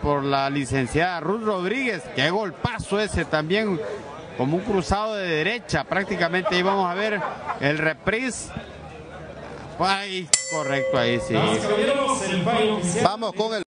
por la licenciada Ruth Rodríguez. Qué golpazo ese también, como un cruzado de derecha. Prácticamente ahí vamos a ver el reprise. Ahí, correcto, ahí sí. Vamos con el